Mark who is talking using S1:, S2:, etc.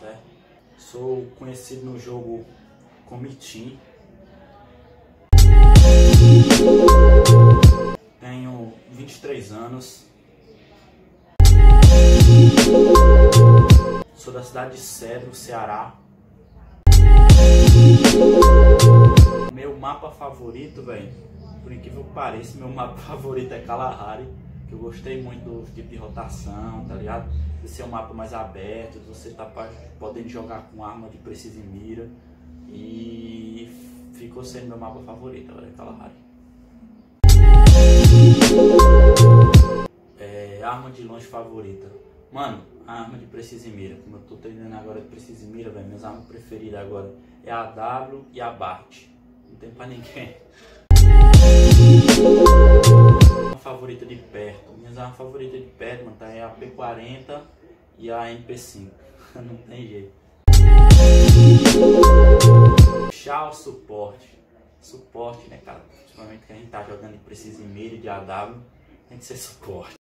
S1: certo? Sou conhecido no jogo Comitim. Tenho 23 anos. Sou da cidade de Cedro, Ceará. Meu mapa favorito, velho, por incrível que pareça, meu mapa favorito é Kalahari. Eu gostei muito do tipo de rotação, tá ligado? De ser um mapa mais aberto, de você tá podendo jogar com arma de precisa e mira. E ficou sendo meu mapa favorito, velho, Kalahari. É, arma de longe favorita. Mano, a arma de precisa e mira. Como eu tô treinando agora de precisa e mira, velho, minhas armas preferidas agora é a W e a Bart. Não tem pra ninguém. De perto. Minhas armas favoritas de perto, mano, tá é a P40 e a MP5. Não tem jeito. Tchau, suporte. Suporte, né, cara? Principalmente que a gente tá jogando de precisa e mira de AW, tem que ser suporte.